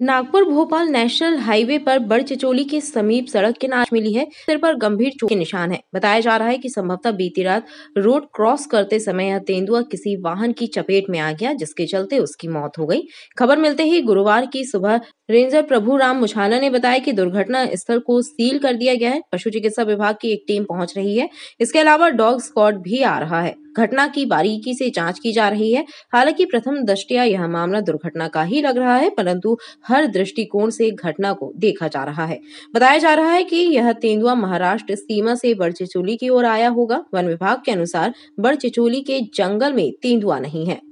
Nagpur Bhopal national highway पर बड़ चिचोली के समीप सड़क के नाश मिली है। सिर पर गंभीर चोट के निशान है। बताया जा रहा है कि संभवतः बीती रात रोड क्रॉस करते समय यह तेंदुआ किसी वाहन की चपेट में आ गया, जिसके चलते उसकी मौत हो गई। खबर मिलते ही गुरुवार की सुबह रेंजर प्रभु राम मुछाला ने बताया कि दुर्घटना स्थल को सील कर दिया गया है। पशु चिकित्सा विभाग की एक टीम पहुँच रही है। इसके अलावा डॉग स्क्वाड भी आ रहा है। घटना की बारीकी से जाँच की जा रही है। हालाँकि प्रथम दृष्टिया यह मामला दुर्घटना का ही लग रहा है, परंतु हर दृष्टिकोण से घटना को देखा जा रहा है। बताया जा रहा है कि यह तेंदुआ महाराष्ट्र सीमा से बड़चिचोली की ओर आया होगा। वन विभाग के अनुसार बड़चिचोली के जंगल में तेंदुआ नहीं है।